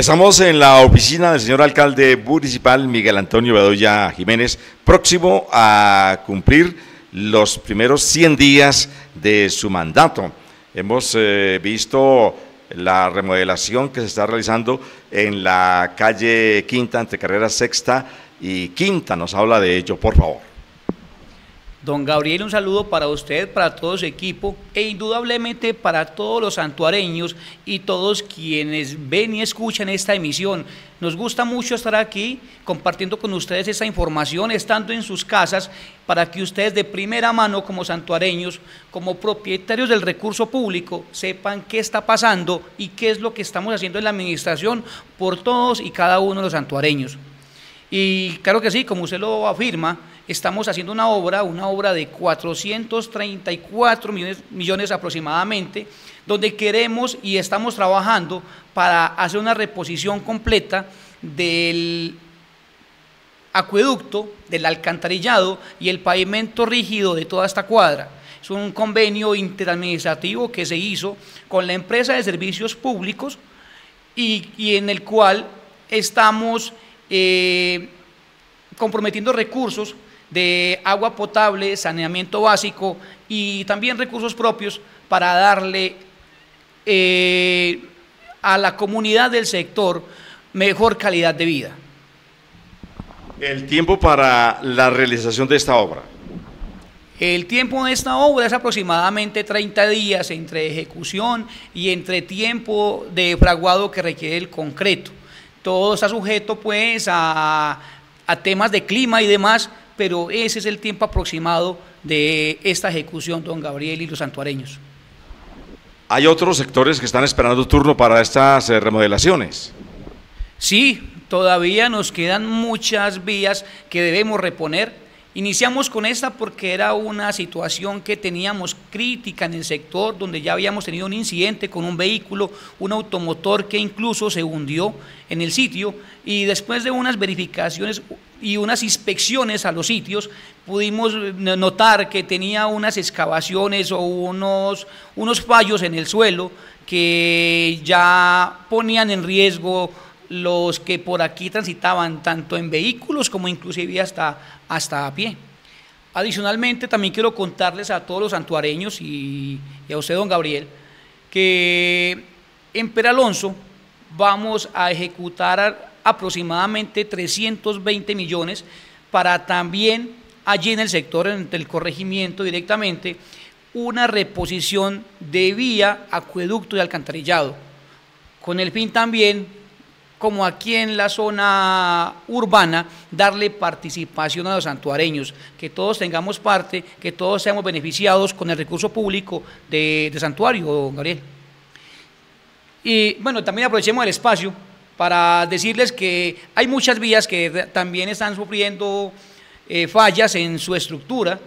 Estamos en la oficina del señor alcalde municipal Miguel Antonio Bedoya Jiménez, próximo a cumplir los primeros 100 días de su mandato. Hemos eh, visto la remodelación que se está realizando en la calle Quinta, entre carrera sexta y quinta. Nos habla de ello, por favor. Don Gabriel, un saludo para usted, para todo su equipo e indudablemente para todos los santuareños y todos quienes ven y escuchan esta emisión. Nos gusta mucho estar aquí compartiendo con ustedes esa información, estando en sus casas, para que ustedes de primera mano como santuareños, como propietarios del recurso público, sepan qué está pasando y qué es lo que estamos haciendo en la administración por todos y cada uno de los santuareños. Y claro que sí, como usted lo afirma, estamos haciendo una obra, una obra de 434 millones, millones aproximadamente, donde queremos y estamos trabajando para hacer una reposición completa del acueducto, del alcantarillado y el pavimento rígido de toda esta cuadra. Es un convenio interadministrativo que se hizo con la empresa de servicios públicos y, en el cual estamos eh, comprometiendo recursos de agua potable, saneamiento básico y también recursos propios para darle eh, a la comunidad del sector mejor calidad de vida. El tiempo para la realización de esta obra. El tiempo de esta obra es aproximadamente 30 días entre ejecución y entre tiempo de fraguado que requiere el concreto. Todo está sujeto pues a, a temas de clima y demás, pero ese es el tiempo aproximado de esta ejecución, don Gabriel y los santuareños. ¿Hay otros sectores que están esperando turno para estas eh, remodelaciones? Sí, todavía nos quedan muchas vías que debemos reponer Iniciamos con esta porque era una situación que teníamos crítica en el sector, donde ya habíamos tenido un incidente con un vehículo, un automotor que incluso se hundió en el sitio. Y después de unas verificaciones y unas inspecciones a los sitios, pudimos notar que tenía unas excavaciones o unos, unos fallos en el suelo que ya ponían en riesgo los que por aquí transitaban tanto en vehículos como inclusive hasta, hasta a pie. Adicionalmente, también quiero contarles a todos los santuareños y, a usted, don Gabriel, que en Peralonso vamos a ejecutar aproximadamente 320 millones para también allí en el sector del corregimiento directamente una reposición de vía, acueducto y alcantarillado, con el fin también como aquí en la zona urbana, darle participación a los santuareños, que todos tengamos parte, que todos seamos beneficiados con el recurso público de, santuario, Gabriel. Y bueno, también aprovechemos el espacio para decirles que hay muchas vías que también están sufriendo eh, fallas en su estructura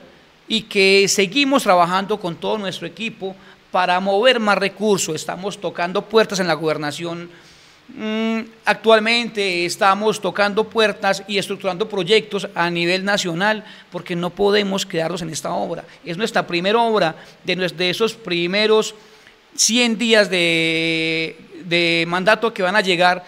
y que seguimos trabajando con todo nuestro equipo para mover más recursos. Estamos tocando puertas en la gobernación actualmente estamos tocando puertas y estructurando proyectos a nivel nacional porque no podemos quedarnos en esta obra. Es nuestra primera obra de, esos primeros 100 días de mandato que van a llegar,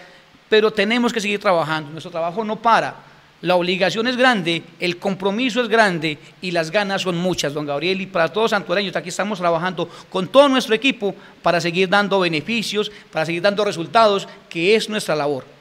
pero tenemos que seguir trabajando. Nuestro trabajo no para. La obligación es grande, el compromiso es grande y las ganas son muchas, don Gabriel. Y para todos santuareños, aquí estamos trabajando con todo nuestro equipo para seguir dando beneficios, para seguir dando resultados, que es nuestra labor.